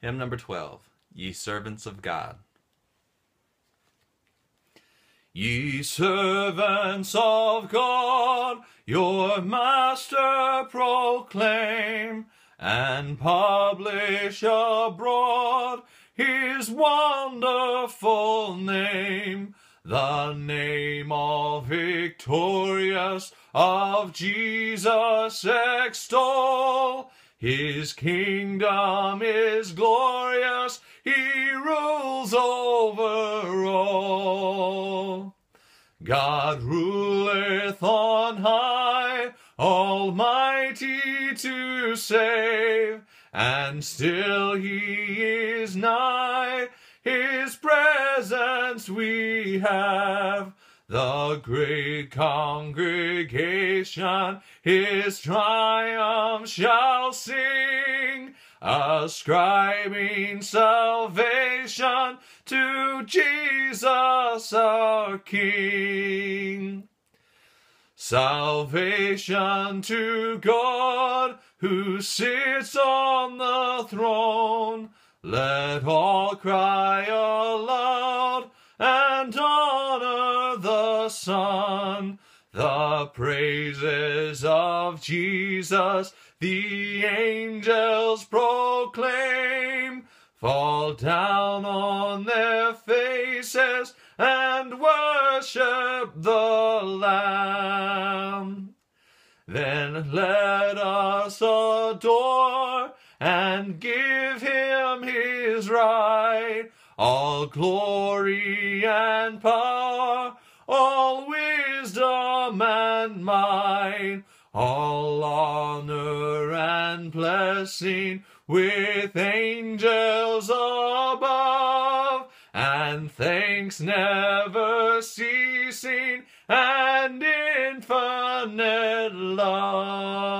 Hymn number 12 Ye Servants of God. Ye servants of God, your Master proclaim and publish abroad his wonderful name, the name of victorious of Jesus extol. His kingdom is glorious, he rules over all. God ruleth on high, almighty to save, and still he is nigh, his presence we have. The great congregation his triumph shall sing, ascribing salvation to Jesus our King. Salvation to God who sits on the throne. Let all cry aloud and honor the Son. The praises of Jesus the angels proclaim. Fall down on their faces and worship the Lamb. Then let us adore and give him his right, all glory and power, all wisdom and mine, all honor and blessing with angels above, and thanks never ceasing and infinite love.